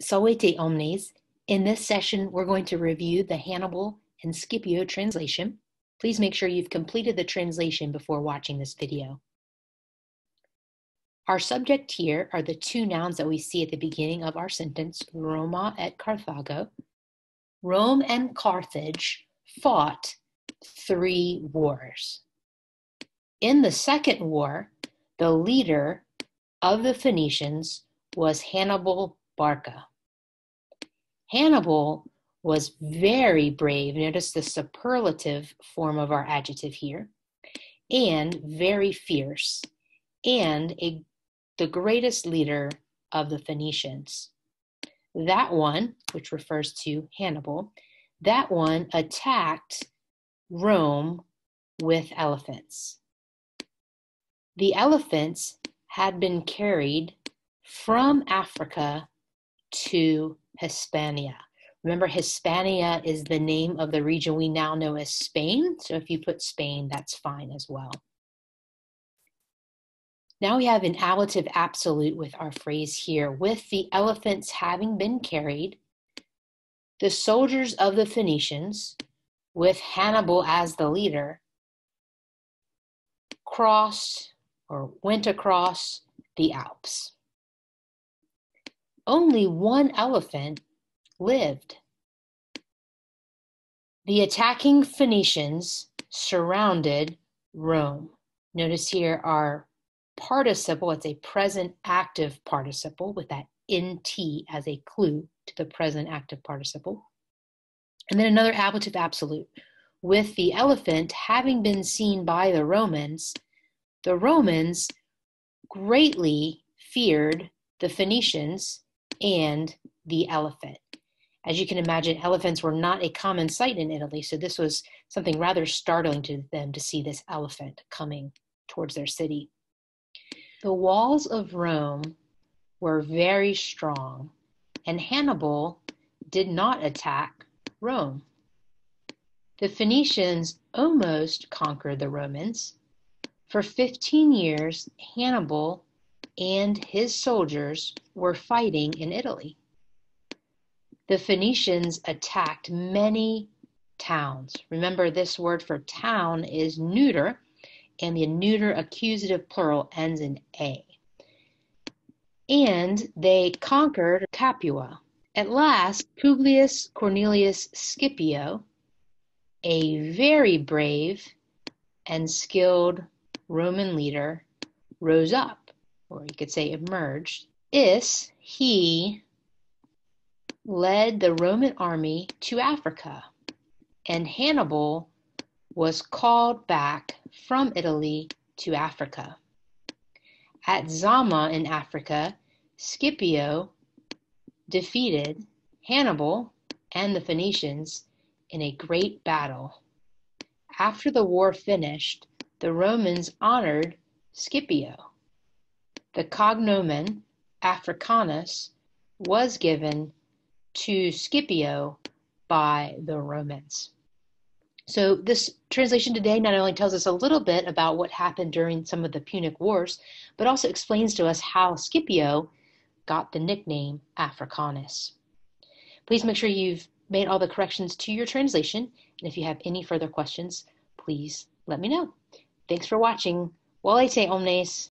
Salvete omnes. In this session, we're going to review the Hannibal and Scipio translation. Please make sure you've completed the translation before watching this video. Our subject here are the two nouns that we see at the beginning of our sentence, Roma et Carthago. Rome and Carthage fought three wars. In the second war, the leader of the Phoenicians was Hannibal Barca. Hannibal was very brave. Notice the superlative form of our adjective here, and very fierce, and a, the greatest leader of the Phoenicians. That one, which refers to Hannibal, that one attacked Rome with elephants. The elephants had been carried from Africa to Hispania. Remember, Hispania is the name of the region we now know as Spain. So if you put Spain, that's fine as well. Now we have an ablative absolute with our phrase here. With the elephants having been carried, the soldiers of the Phoenicians, with Hannibal as the leader, crossed or went across the Alps only one elephant lived. The attacking Phoenicians surrounded Rome. Notice here our participle, it's a present active participle with that nt as a clue to the present active participle. And then another ablative absolute. With the elephant having been seen by the Romans, the Romans greatly feared the Phoenicians and the elephant. As you can imagine, elephants were not a common sight in Italy, so this was something rather startling to them to see this elephant coming towards their city. The walls of Rome were very strong, and Hannibal did not attack Rome. The Phoenicians almost conquered the Romans. For 15 years, Hannibal and his soldiers were fighting in Italy. The Phoenicians attacked many towns. Remember, this word for town is neuter, and the neuter accusative plural ends in A. And they conquered Capua. At last, Publius Cornelius Scipio, a very brave and skilled Roman leader, rose up or you could say emerged, is he led the Roman army to Africa, and Hannibal was called back from Italy to Africa. At Zama in Africa, Scipio defeated Hannibal and the Phoenicians in a great battle. After the war finished, the Romans honored Scipio. The cognomen Africanus was given to Scipio by the Romans. So, this translation today not only tells us a little bit about what happened during some of the Punic Wars, but also explains to us how Scipio got the nickname Africanus. Please make sure you've made all the corrections to your translation, and if you have any further questions, please let me know. Thanks for watching. Valete omnes.